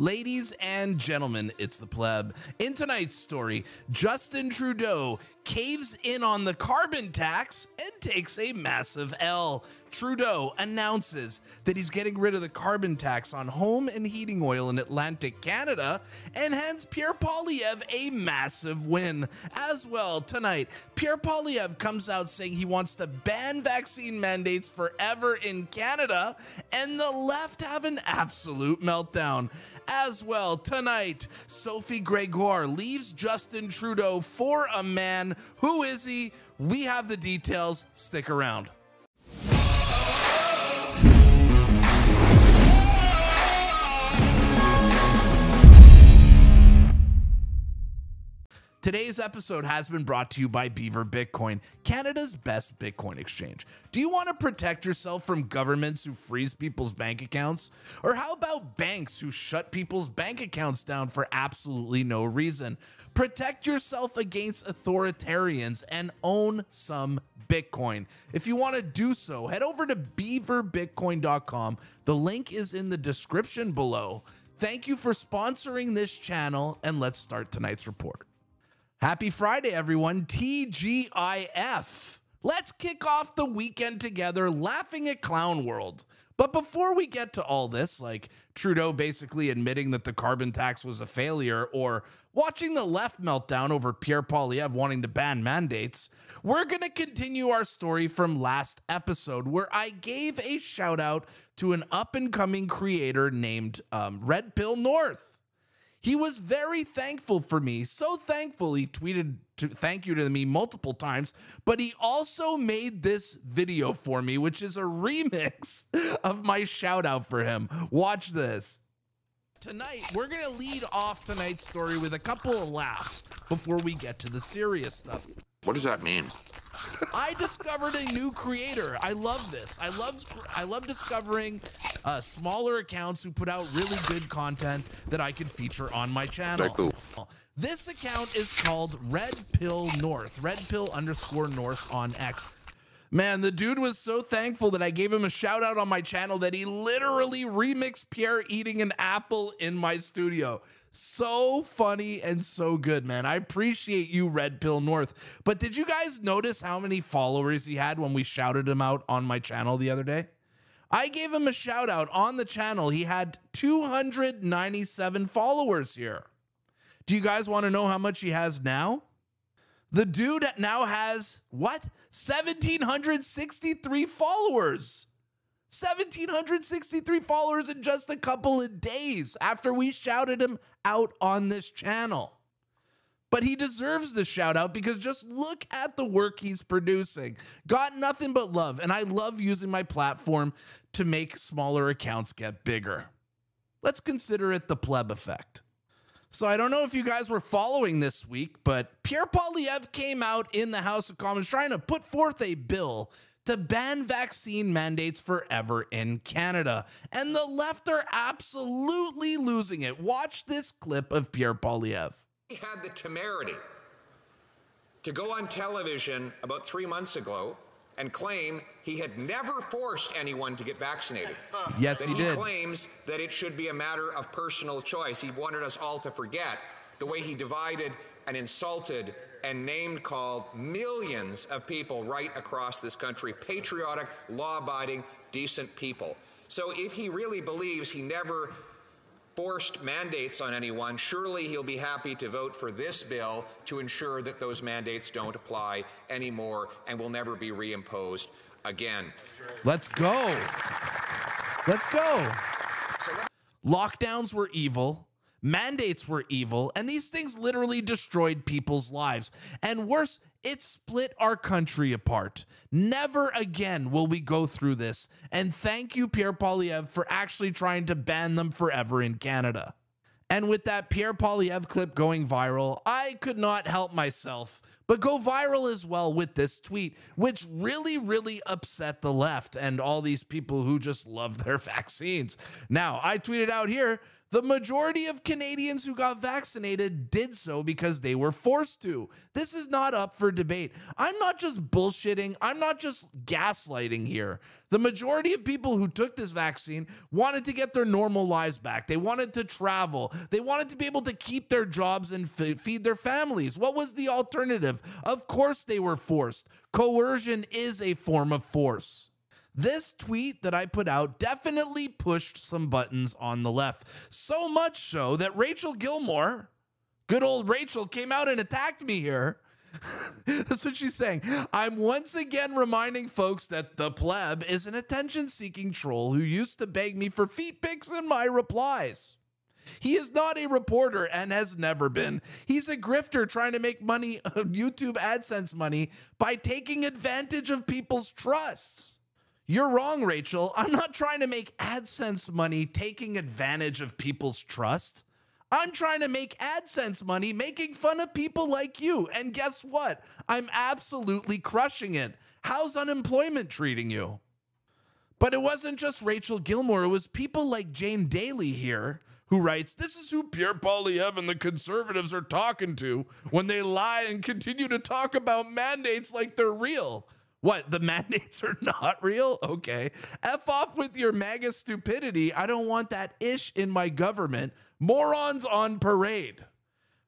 Ladies and gentlemen, it's the pleb. In tonight's story, Justin Trudeau caves in on the carbon tax and takes a massive L. Trudeau announces that he's getting rid of the carbon tax on home and heating oil in Atlantic Canada and hands Pierre Poilievre a massive win. As well, tonight, Pierre Poilievre comes out saying he wants to ban vaccine mandates forever in Canada, and the left have an absolute meltdown. As well, tonight, Sophie Gregoire leaves Justin Trudeau for a man. Who is he? We have the details. Stick around. Today's episode has been brought to you by Beaver Bitcoin, Canada's best Bitcoin exchange. Do you want to protect yourself from governments who freeze people's bank accounts? Or how about banks who shut people's bank accounts down for absolutely no reason? Protect yourself against authoritarians and own some Bitcoin. If you want to do so, head over to beaverbitcoin.com. The link is in the description below. Thank you for sponsoring this channel, and let's start tonight's report. Happy Friday, everyone. TGIF. Let's kick off the weekend together laughing at Clown World. But before we get to all this, like Trudeau basically admitting that the carbon tax was a failure, or watching the left meltdown over Pierre Poilievre wanting to ban mandates, we're going to continue our story from last episode where I gave a shout out to an up and coming creator named um, Red Pill North. He was very thankful for me, so thankful he tweeted to thank you to me multiple times, but he also made this video for me, which is a remix of my shout out for him. Watch this. Tonight, we're going to lead off tonight's story with a couple of laughs before we get to the serious stuff. What does that mean? I discovered a new creator. I love this. I love I love discovering uh, smaller accounts who put out really good content that I can feature on my channel. Cool. This account is called Red Pill North. Red Pill underscore North on X. Man, the dude was so thankful that I gave him a shout out on my channel that he literally remixed Pierre eating an apple in my studio. So funny and so good, man. I appreciate you, Red Pill North. But did you guys notice how many followers he had when we shouted him out on my channel the other day? I gave him a shout out on the channel. He had 297 followers here. Do you guys want to know how much he has now? The dude now has what? 1763 followers. 1763 followers in just a couple of days after we shouted him out on this channel. But he deserves the shout out because just look at the work he's producing. Got nothing but love. And I love using my platform to make smaller accounts get bigger. Let's consider it the pleb effect. So I don't know if you guys were following this week, but Pierre Poilievre came out in the House of Commons trying to put forth a bill to ban vaccine mandates forever in Canada. And the left are absolutely losing it. Watch this clip of Pierre Poilievre. He had the temerity to go on television about three months ago and claim he had never forced anyone to get vaccinated. Yes, he he did. claims that it should be a matter of personal choice. He wanted us all to forget the way he divided and insulted and named called millions of people right across this country, patriotic, law abiding, decent people. So if he really believes he never forced mandates on anyone, surely he'll be happy to vote for this bill to ensure that those mandates don't apply anymore and will never be reimposed again. Let's go. Let's go. Lockdowns were evil. Mandates were evil, and these things literally destroyed people's lives. And worse, it split our country apart. Never again will we go through this. And thank you, Pierre Poilievre, for actually trying to ban them forever in Canada. And with that Pierre Poilievre clip going viral, I could not help myself but go viral as well with this tweet, which really, really upset the left and all these people who just love their vaccines. Now, I tweeted out here the majority of Canadians who got vaccinated did so because they were forced to. This is not up for debate. I'm not just bullshitting, I'm not just gaslighting here. The majority of people who took this vaccine wanted to get their normal lives back. They wanted to travel. They wanted to be able to keep their jobs and feed their families. What was the alternative? Of course, they were forced. Coercion is a form of force. This tweet that I put out definitely pushed some buttons on the left. So much so that Rachel Gilmore, good old Rachel, came out and attacked me here. That's what she's saying. I'm once again reminding folks that the pleb is an attention seeking troll who used to beg me for feet pics in my replies. He is not a reporter and has never been. He's a grifter trying to make money, YouTube AdSense money, by taking advantage of people's trust. You're wrong, Rachel. I'm not trying to make AdSense money taking advantage of people's trust. I'm trying to make AdSense money making fun of people like you. And guess what? I'm absolutely crushing it. How's unemployment treating you? But it wasn't just Rachel Gilmore, it was people like Jane Daly here who writes, This is who Pierre Poilievre and the conservatives are talking to when they lie and continue to talk about mandates like they're real. What? The mandates are not real? Okay. F off with your MAGA stupidity. I don't want that ish in my government. Morons on parade.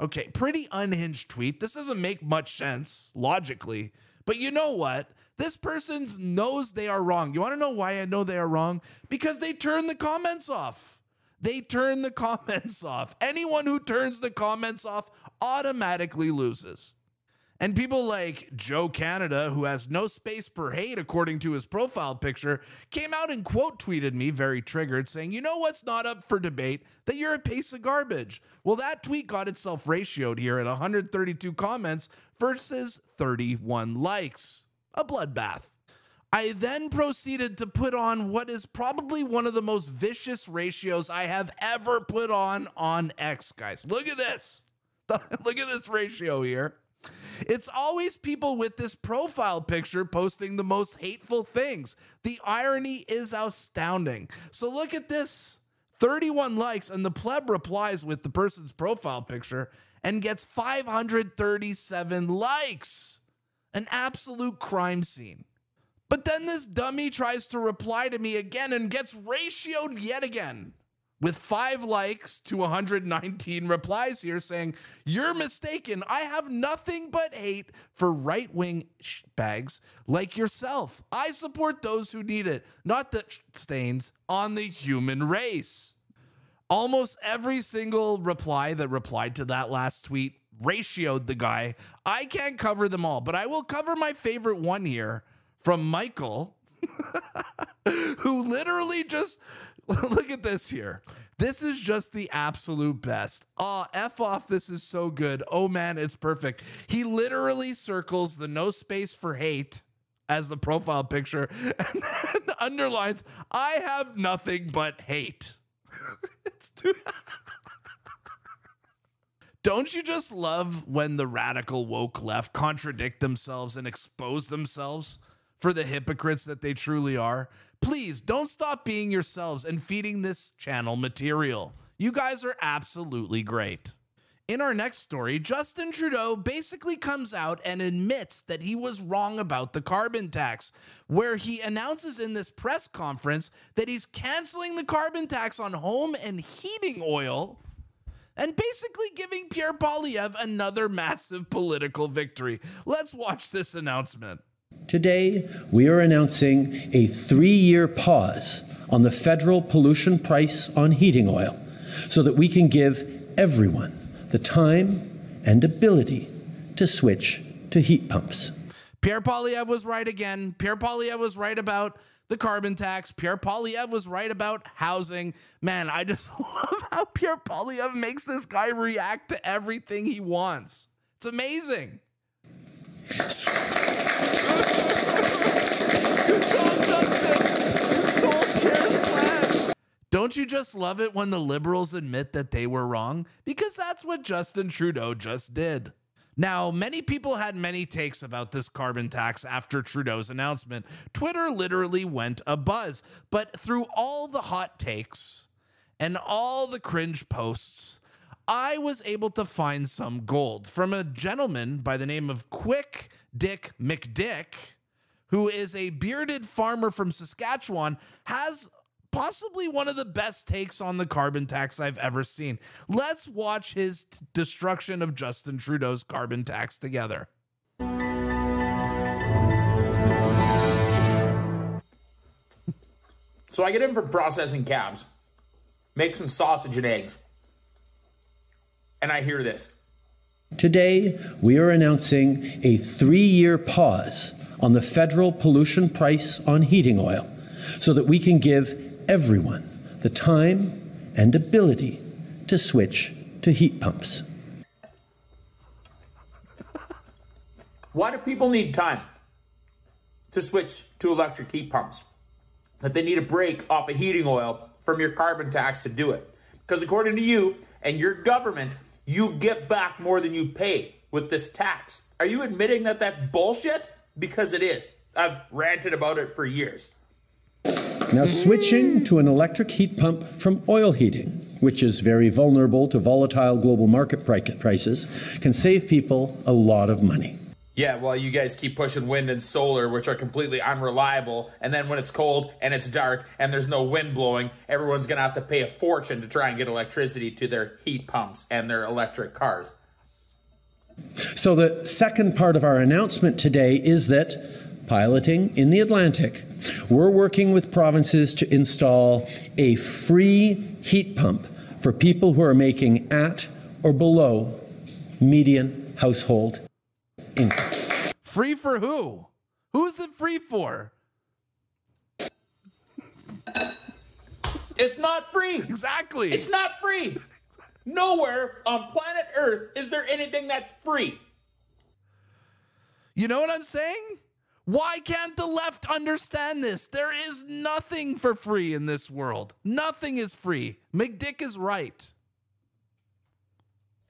Okay. Pretty unhinged tweet. This doesn't make much sense logically. But you know what? This person knows they are wrong. You want to know why I know they are wrong? Because they turn the comments off. They turn the comments off. Anyone who turns the comments off automatically loses. And people like Joe Canada, who has no space for hate according to his profile picture, came out and quote tweeted me, very triggered, saying, You know what's not up for debate? That you're a piece of garbage. Well, that tweet got itself ratioed here at 132 comments versus 31 likes. A bloodbath. I then proceeded to put on what is probably one of the most vicious ratios I have ever put on on X, guys. Look at this. Look at this ratio here. It's always people with this profile picture posting the most hateful things. The irony is astounding. So look at this 31 likes, and the pleb replies with the person's profile picture and gets 537 likes. An absolute crime scene. But then this dummy tries to reply to me again and gets ratioed yet again with five likes to 119 replies here saying, You're mistaken. I have nothing but hate for right wing bags like yourself. I support those who need it, not the stains on the human race. Almost every single reply that replied to that last tweet ratioed the guy. I can't cover them all, but I will cover my favorite one here from Michael, who literally just look at this here. This is just the absolute best. Ah, oh, F off. This is so good. Oh man, it's perfect. He literally circles the no space for hate as the profile picture and then underlines, I have nothing but hate. it's too. Don't you just love when the radical woke left contradict themselves and expose themselves for the hypocrites that they truly are? Please don't stop being yourselves and feeding this channel material. You guys are absolutely great. In our next story, Justin Trudeau basically comes out and admits that he was wrong about the carbon tax, where he announces in this press conference that he's canceling the carbon tax on home and heating oil and basically giving Pierre Poilievre another massive political victory. Let's watch this announcement. Today, we are announcing a three year pause on the federal pollution price on heating oil so that we can give everyone the time and ability to switch to heat pumps. Pierre Poilievre was right again. Pierre Poilievre was right about the carbon tax. Pierre Poilievre was right about housing. Man, I just love how Pierre Poilievre makes this guy react to everything he wants. It's amazing. Don't you just love it when the liberals admit that they were wrong? Because that's what Justin Trudeau just did. Now, many people had many takes about this carbon tax after Trudeau's announcement. Twitter literally went a buzz. But through all the hot takes and all the cringe posts, I was able to find some gold from a gentleman by the name of Quick Dick McDick, who is a bearded farmer from Saskatchewan, has possibly one of the best takes on the carbon tax I've ever seen. Let's watch his destruction of Justin Trudeau's carbon tax together. So I get in from processing calves, make some sausage and eggs, and I hear this. Today, we are announcing a three year pause on the federal pollution price on heating oil so that we can give everyone the time and ability to switch to heat pumps. Why do people need time to switch to electric heat pumps? That they need a break off of heating oil from your carbon tax to do it. Because according to you and your government, you get back more than you pay with this tax. Are you admitting that that's bullshit? Because it is. I've ranted about it for years. Now, switching to an electric heat pump from oil heating, which is very vulnerable to volatile global market prices, can save people a lot of money. Yeah, well, you guys keep pushing wind and solar, which are completely unreliable. And then when it's cold and it's dark and there's no wind blowing, everyone's going to have to pay a fortune to try and get electricity to their heat pumps and their electric cars. So, the second part of our announcement today is that piloting in the Atlantic, we're working with provinces to install a free heat pump for people who are making at or below median household. Free for who? Who's it free for? It's not free. Exactly. It's not free. Nowhere on planet Earth is there anything that's free. You know what I'm saying? Why can't the left understand this? There is nothing for free in this world. Nothing is free. McDick is right.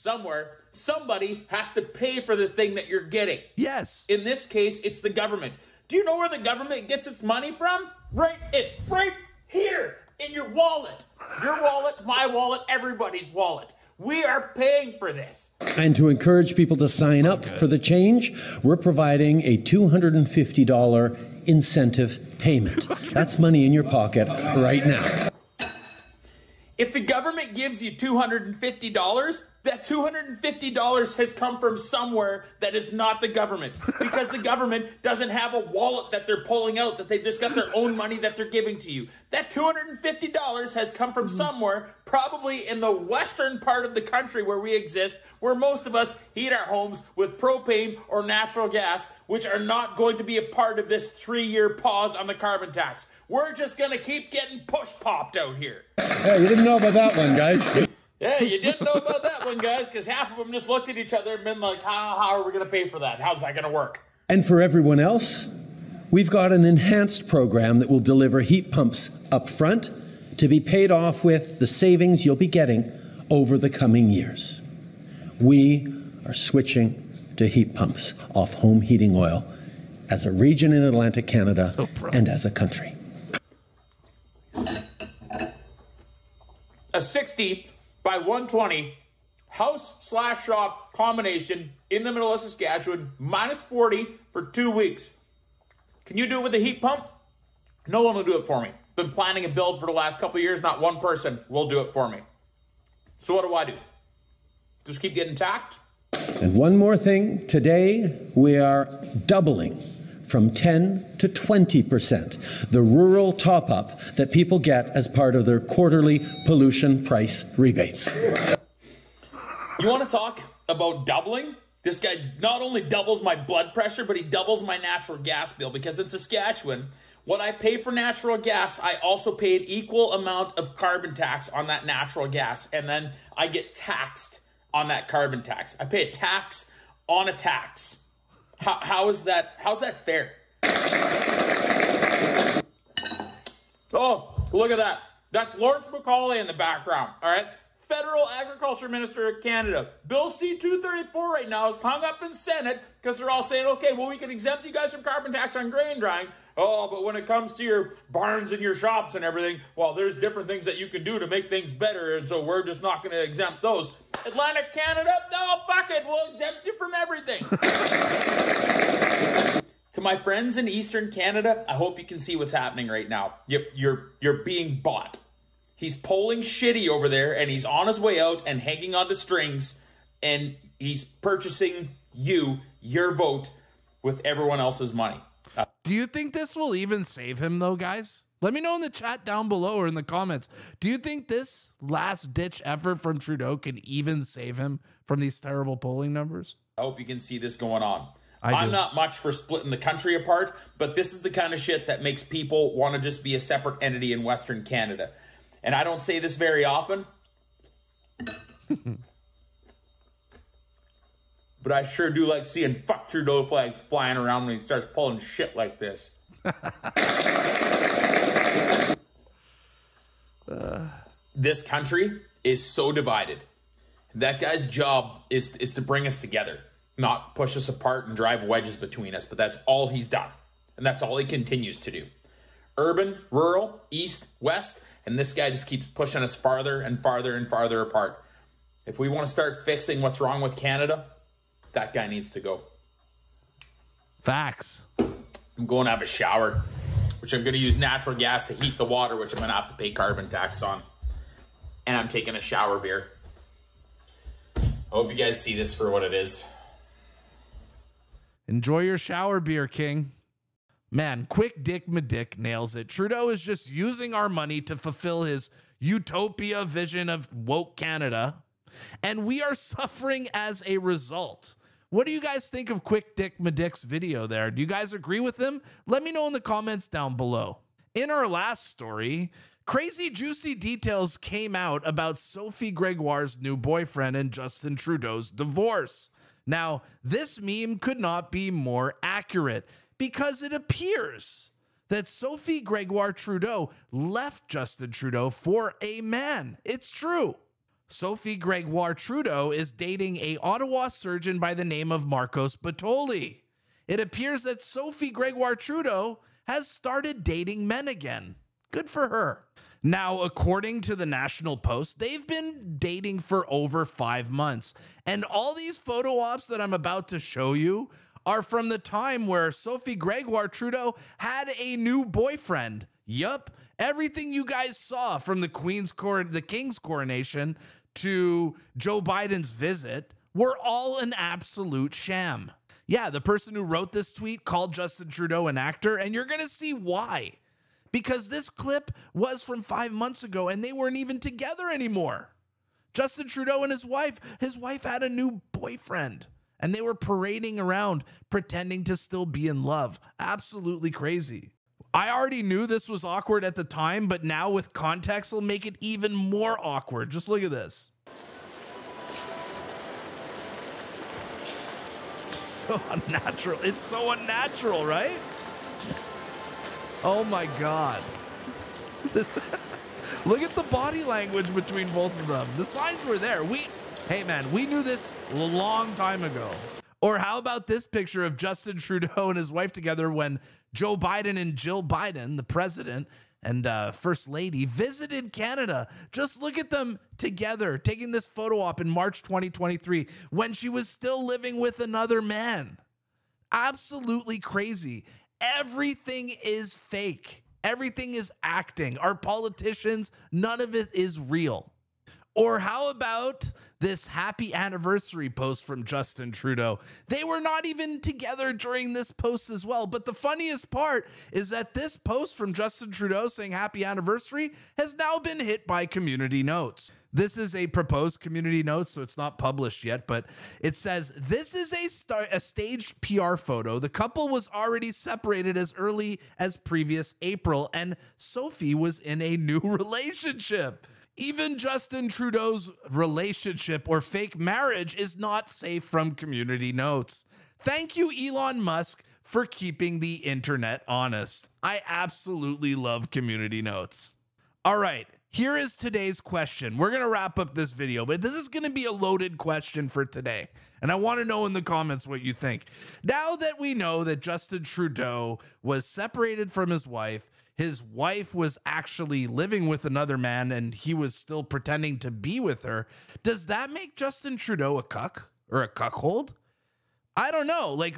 Somewhere, somebody has to pay for the thing that you're getting. Yes. In this case, it's the government. Do you know where the government gets its money from? Right, it's right here in your wallet. Your wallet, my wallet, everybody's wallet. We are paying for this. And to encourage people to sign up for the change, we're providing a $250 incentive payment. That's money in your pocket right now. If the government gives you $250, that $250 has come from somewhere that is not the government. Because the government doesn't have a wallet that they're pulling out that they've just got their own money that they're giving to you. That $250 has come from somewhere probably in the western part of the country where we exist where most of us heat our homes with propane or natural gas which are not going to be a part of this three year pause on the carbon tax. We're just going to keep getting push popped out here. Yeah you didn't know about that one guys yeah, you didn't know about that one, guys, because half of them just looked at each other and been like, how, how are we going to pay for that? How's that going to work? And for everyone else, we've got an enhanced program that will deliver heat pumps up front to be paid off with the savings you'll be getting over the coming years. We are switching to heat pumps off home heating oil as a region in Atlantic Canada so and as a country. A 60 by 120 house slash shop combination in the middle of Saskatchewan, minus 40 for two weeks. Can you do it with a heat pump? No one will do it for me. Been planning a build for the last couple years. Not one person will do it for me. So what do I do? Just keep getting taxed? And one more thing. Today we are doubling from 10 to 20%, the rural top up that people get as part of their quarterly pollution price rebates. You want to talk about doubling? This guy not only doubles my blood pressure, but he doubles my natural gas bill because in Saskatchewan, what I pay for natural gas, I also pay an equal amount of carbon tax on that natural gas, and then I get taxed on that carbon tax. I pay a tax on a tax. How, how is that? How's that fair? Oh, look at that. That's Lawrence MacAulay in the background, all right? Federal Agriculture Minister of Canada. Bill C 234 right now is hung up in Senate because they're all saying, okay, well, we can exempt you guys from carbon tax on grain drying. Oh, but when it comes to your barns and your shops and everything, well, there's different things that you can do to make things better, and so we're just not going to exempt those. Atlantic Canada, no, fuck it, we'll exempt you from everything. to my friends in Eastern Canada, I hope you can see what's happening right now. You're, you're, you're being bought. He's polling shitty over there, and he's on his way out and hanging onto strings, and he's purchasing you, your vote, with everyone else's money. Uh, Do you think this will even save him, though, guys? Let me know in the chat down below or in the comments. Do you think this last ditch effort from Trudeau can even save him from these terrible polling numbers? I hope you can see this going on. I I'm do. not much for splitting the country apart, but this is the kind of shit that makes people want to just be a separate entity in Western Canada. And I don't say this very often, but I sure do like seeing fuck Trudeau flags flying around when he starts pulling shit like this. this country is so divided. That guy's job is is to bring us together, not push us apart and drive wedges between us. But that's all he's done, and that's all he continues to do. Urban, rural, east, west, and this guy just keeps pushing us farther and farther and farther apart. If we want to start fixing what's wrong with Canada, that guy needs to go. Facts. I'm going to have a shower, which I'm going to use natural gas to heat the water, which I'm going to have to pay carbon tax on. And I'm taking a shower beer. I hope you guys see this for what it is. Enjoy your shower beer, King. Man, quick Dick McDick nails it. Trudeau is just using our money to fulfill his utopia vision of woke Canada, and we are suffering as a result. What do you guys think of Quick Dick McDick's video there? Do you guys agree with him? Let me know in the comments down below. In our last story, crazy juicy details came out about Sophie Gregoire's new boyfriend and Justin Trudeau's divorce. Now, this meme could not be more accurate because it appears that Sophie Gregoire Trudeau left Justin Trudeau for a man. It's true. Sophie Gregoire Trudeau is dating a Ottawa surgeon by the name of Marcos Bettolli. It appears that Sophie Gregoire Trudeau has started dating men again. Good for her. Now, according to the National Post, they've been dating for over five months. And all these photo ops that I'm about to show you are from the time where Sophie Gregoire Trudeau had a new boyfriend. Yup, everything you guys saw from the Queen's cor- the King's coronation to Joe Biden's visit were all an absolute sham. Yeah, the person who wrote this tweet called Justin Trudeau an actor, and you're gonna see why. Because this clip was from five months ago and they weren't even together anymore. Justin Trudeau and his wife, his wife had a new boyfriend and they were parading around pretending to still be in love. Absolutely crazy. I already knew this was awkward at the time, but now with context, it'll make it even more awkward. Just look at this. So unnatural. It's so unnatural, right? Oh my god. This Look at the body language between both of them. The signs were there. We Hey man, we knew this a long time ago. Or how about this picture of Justin Trudeau and his wife together when Joe Biden and Jill Biden, the president and uh, first lady, visited Canada? Just look at them together taking this photo op in March 2023 when she was still living with another man. Absolutely crazy. Everything is fake. Everything is acting. Our politicians, none of it is real. Or how about this happy anniversary post from Justin Trudeau? They were not even together during this post as well. But the funniest part is that this post from Justin Trudeau saying happy anniversary has now been hit by community notes. This is a proposed community note, so it's not published yet, but it says this is a star- a staged PR photo. The couple was already separated as early as previous April, and Sophie was in a new relationship. Even Justin Trudeau's relationship or fake marriage is not safe from community notes. Thank you, Elon Musk, for keeping the internet honest. I absolutely love community notes. All right, here is today's question. We're going to wrap up this video, but this is going to be a loaded question for today. And I want to know in the comments what you think. Now that we know that Justin Trudeau was separated from his wife, his wife was actually living with another man and he was still pretending to be with her, does that make Justin Trudeau a cuck or a cuckold? I don't know. Like,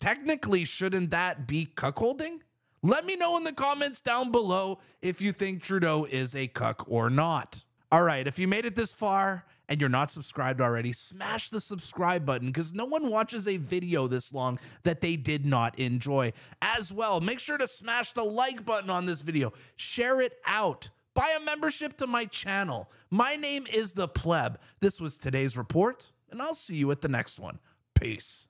technically, shouldn't that be cuckolding? Let me know in the comments down below if you think Trudeau is a cuck or not. All right, if you made it this far and you're not subscribed already, smash the subscribe button because no one watches a video this long that they did not enjoy. As well, make sure to smash the like button on this video, share it out. Buy a membership to my channel. My name is The Pleb. This was today's report, and I'll see you at the next one. Peace.